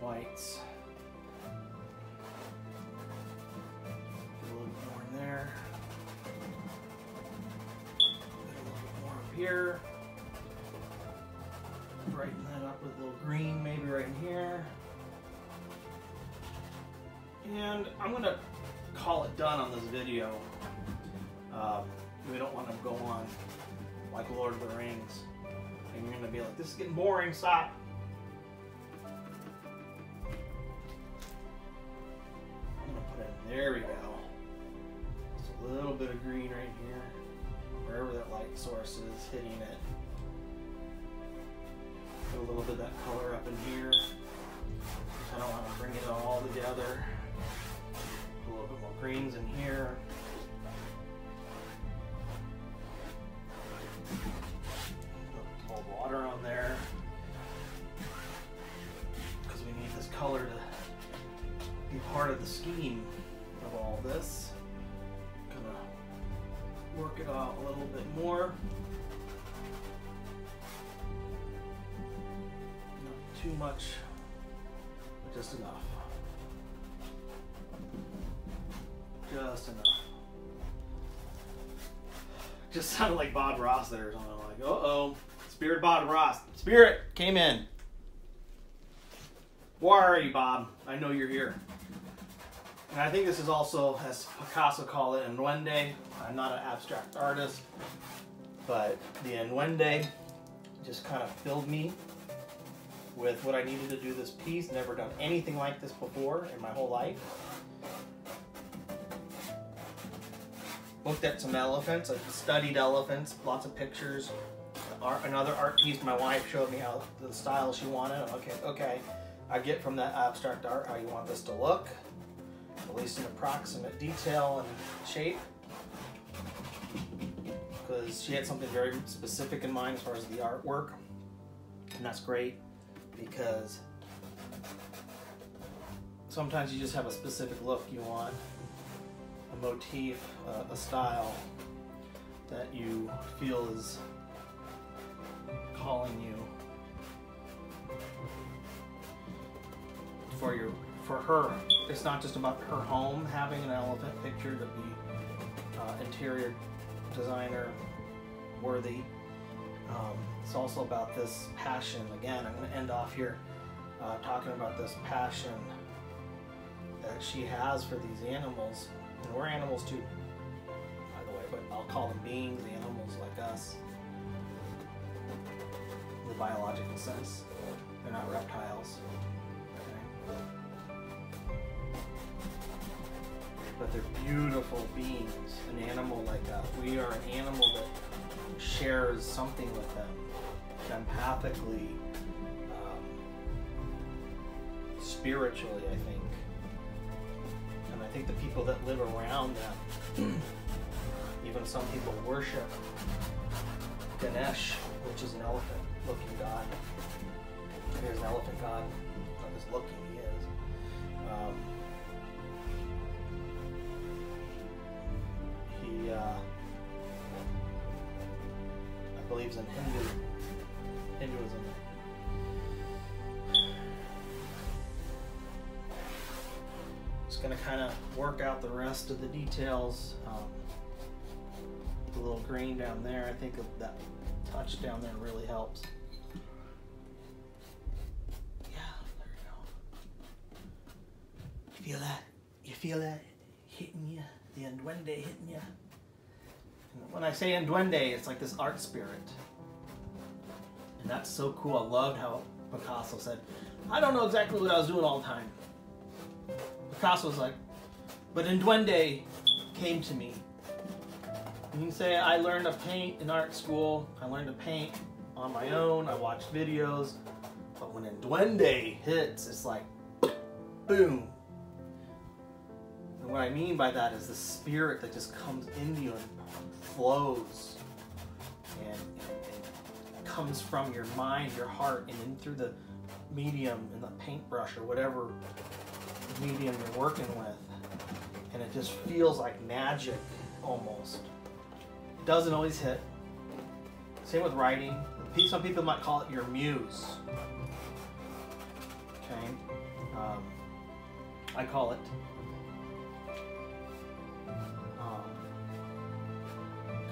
whites. Get Brighten that up with a little green, maybe right in here. And I'm gonna call it done on this video. Um, we don't want to go on like Lord of the Rings and you're gonna be like, this is getting boring, stop. I'm gonna put in, there we go. Just a little bit of green right here, wherever that light source is hitting it. A little bit of that color up in here. I don't want to bring it all together. A little bit more greens in here. Just sounded like Bob Ross there or something. Like, uh oh. Spirit Bob Ross. Spirit came in. Where are you, Bob? I know you're here. And I think this is also, as Picasso called it, Duende. I'm not an abstract artist, but the Duende just kind of filled me with what I needed to do this piece. Never done anything like this before in my whole life. Looked at some elephants, I studied elephants, lots of pictures, art, another art piece. My wife showed me how the style she wanted. Okay, okay. I get from that abstract art how you want this to look, at least in approximate detail and shape. Because she had something very specific in mind as far as the artwork, and that's great because sometimes you just have a specific look you want, motif, uh, a style that you feel is calling you for your for her it's not just about her home having an elephant picture to be uh, interior designer worthy. Um, it's also about this passion. Again, I'm going to end off here uh, talking about this passion that she has for these animals. And we're animals too, by the way, but I'll call them beings, animals like us. In the biological sense. They're not reptiles. Okay? But they're beautiful beings. An animal like us. We are an animal that shares something with them empathically, um, spiritually, I think. Think the people that live around them, even some people worship Ganesh, which is an elephant looking god. There's an elephant god. that is looking, rest of the details. Um, the little green down there, I think that touch down there really helps. Yeah, there you go. You feel that? You feel that hitting you? The Duende hitting you? when I say Duende, it's like this art spirit. And that's so cool. I loved how Picasso said, I don't know exactly what I was doing all the time. Picasso was like, but Duende came to me. You can say, I learned to paint in art school. I learned to paint on my own. I watched videos. But when Duende hits, it's like, boom. And what I mean by that is the spirit that just comes into you and flows and, and, and, comes from your mind, your heart, and in through the medium and the paintbrush or whatever medium you're working with. And it just feels like magic almost. Doesn't always hit. Same with writing. Some people might call it your muse. Okay. Um, I call it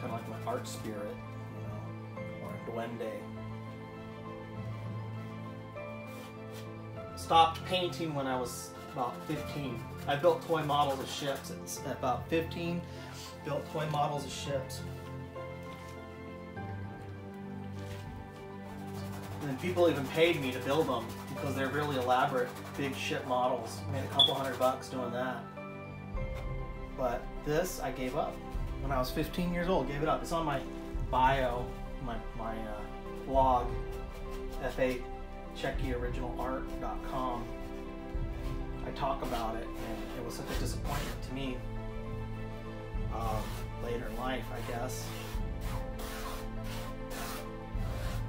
kind of like my art spirit, you know, or duende. Stopped painting when I was about 15. I built toy models of ships at about 15. Built toy models of ships. And people even paid me to build them because they're really elaborate, big ship models. Made a couple hundred bucks doing that. But this, I gave up when I was 15 years old. Gave it up. It's on my bio, my my uh, blog, fa.chekkioriginalart.com. Talk about it, and it was such a disappointment to me. Um, later in life, I guess,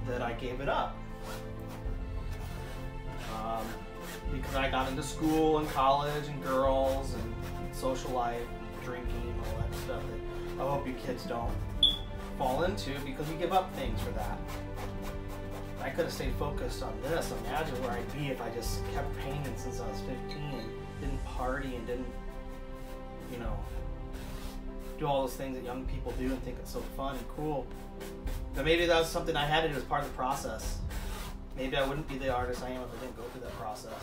that I gave it up. Um, because I got into school and college and girls and social life, and drinking, and all that stuff that I hope you kids don't fall into because we give up things for that. I could have stayed focused on this. Imagine where I'd be if I just kept painting since I was 15 and didn't party and didn't, you know, do all those things that young people do and think it's so fun and cool. But maybe that was something I had to do as part of the process. Maybe I wouldn't be the artist I am if I didn't go through that process.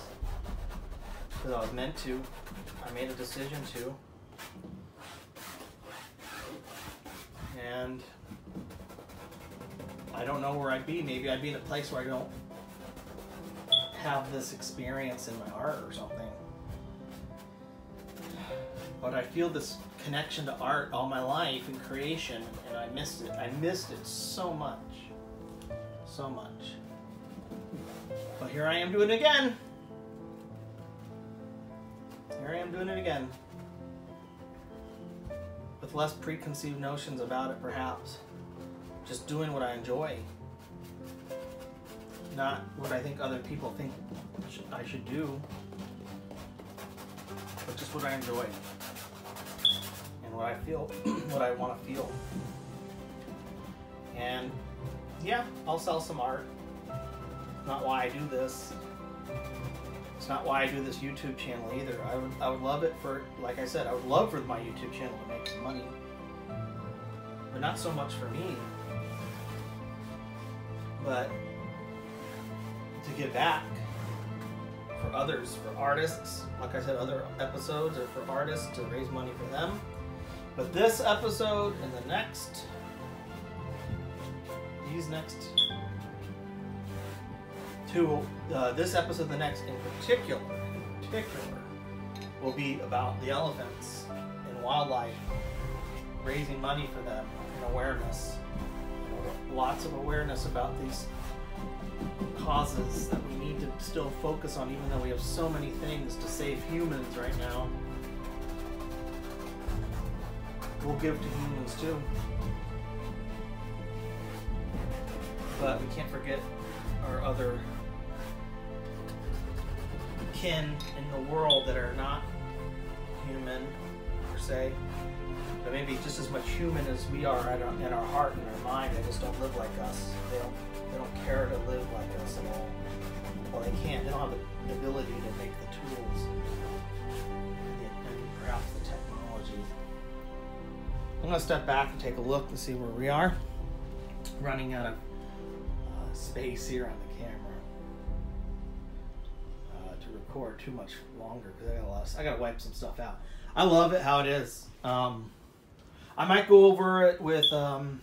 Because I was meant to. I made a decision to. and I don't know where I'd be. Maybe I'd be in a place where I don't have this experience in my art or something. But I feel this connection to art all my life and creation, and I missed it. I missed it so much. So much. But here I am doing it again. Here I am doing it again with less preconceived notions about it, perhaps. Just doing what I enjoy, not what I think other people think I should do, but just what I enjoy and what I feel, what I want to feel. And yeah, I'll sell some art. Not why I do this. It's not why I do this YouTube channel either. I would I would love it for like I said, I would love for my YouTube channel to make some money. But not so much for me. But to give back for others, for artists, like I said, other episodes are for artists to raise money for them. But this episode and the next, these next two, uh, this episode, the next in particular, in particular, will be about the elephants and wildlife, raising money for them and awareness. Lots of awareness about these causes that we need to still focus on, even though we have so many things to save humans right now. We'll give to humans too. But we can't forget our other kin in the world that are not human per se, but maybe just as much human as we are in our, in our heart and our mind. They just don't live like us. They don't. They don't care to live like us at all. Well, they can't. They don't have the ability to make the tools and perhaps the technology. I'm gonna step back and take a look to see where we are. Running out of uh, space here on the camera uh, to record too much longer because I got a lot. Of, I gotta wipe some stuff out. I love it how it is. Um, I might go over it with um,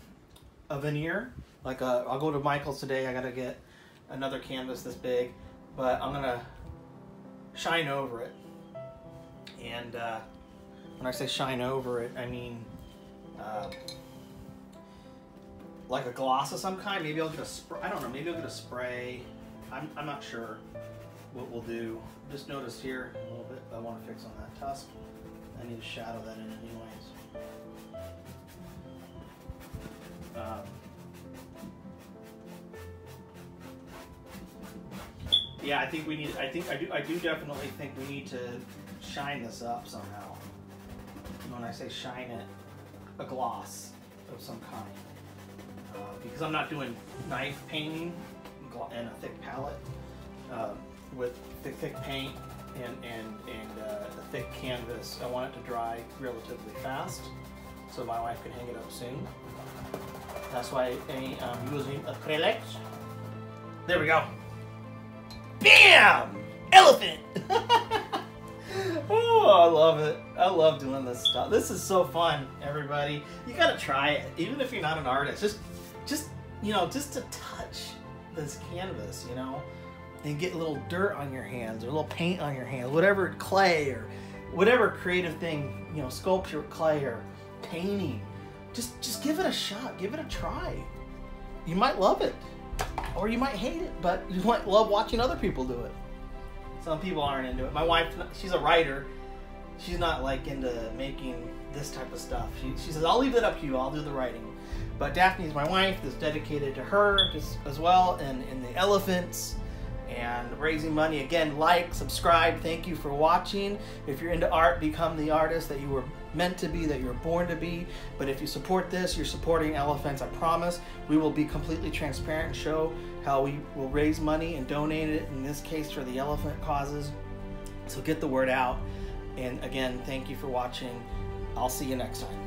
a veneer. Like uh, I'll go to Michael's today. I gotta get another canvas this big, but I'm gonna shine over it. And uh, when I say shine over it, I mean uh, like a gloss of some kind. Maybe I'll get a spray. I don't know. Maybe I'll get a spray. I'm, I'm not sure what we'll do. Just notice here a little bit. I want to fix on that tusk. I need to shadow that in anyways. Um, yeah, I think we need. I think I do. I do definitely think we need to shine this up somehow. When I say shine it, a gloss of some kind, uh, because I'm not doing knife painting and a thick palette uh, with thick, thick paint and and and uh, a thick canvas. I want it to dry relatively fast, so my wife can hang it up soon. That's why I'm um, using acrylics. There we go. Bam! Elephant! oh, I love it. I love doing this stuff. This is so fun, everybody. You gotta try it, even if you're not an artist. Just, just you know, just to touch this canvas, you know, and get a little dirt on your hands or a little paint on your hands, whatever clay or whatever creative thing, you know, sculpture, clay or painting. Just, just give it a shot. Give it a try. You might love it or you might hate it, but you might love watching other people do it. Some people aren't into it. My wife, she's a writer. She's not like into making this type of stuff. She, she says, I'll leave it up to you. I'll do the writing. But Daphne's my wife. Is dedicated to her just as well, and, and the elephants and raising money. Again, like, subscribe. Thank you for watching. If you're into art, become the artist that you were meant to be, that you're born to be. But if you support this, you're supporting elephants. I promise we will be completely transparent and show how we will raise money and donate it, in this case for the elephant causes. So get the word out. And again, thank you for watching. I'll see you next time.